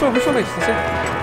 후쇼, 후쇼가 있었어요.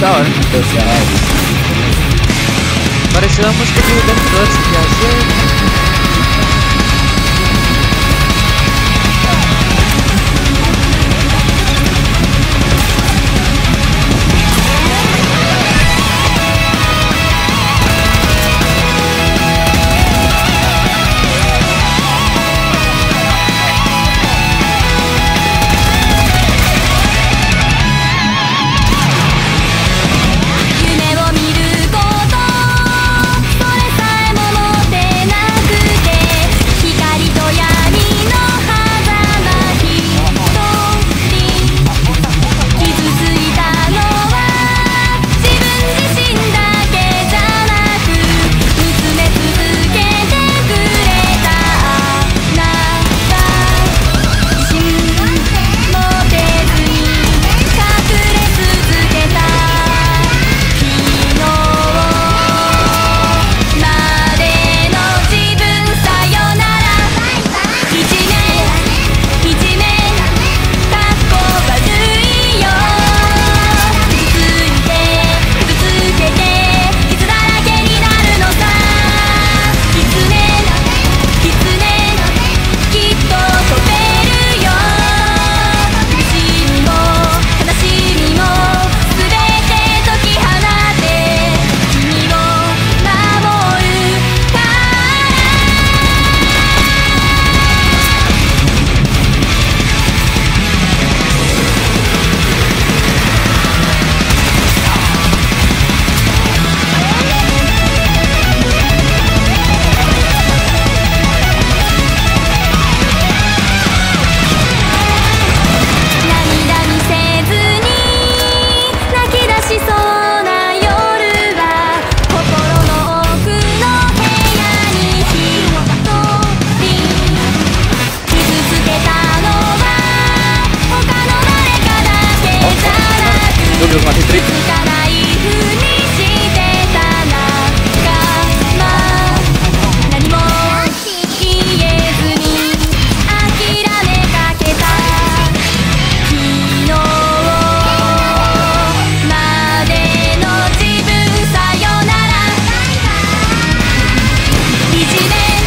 da hora. Pareceu a música do Roberto Doce, que é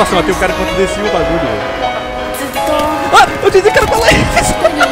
Nossa, matei o cara enquanto descia o bagulho. Ah, eu disse que era pra lá.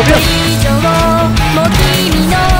僕ら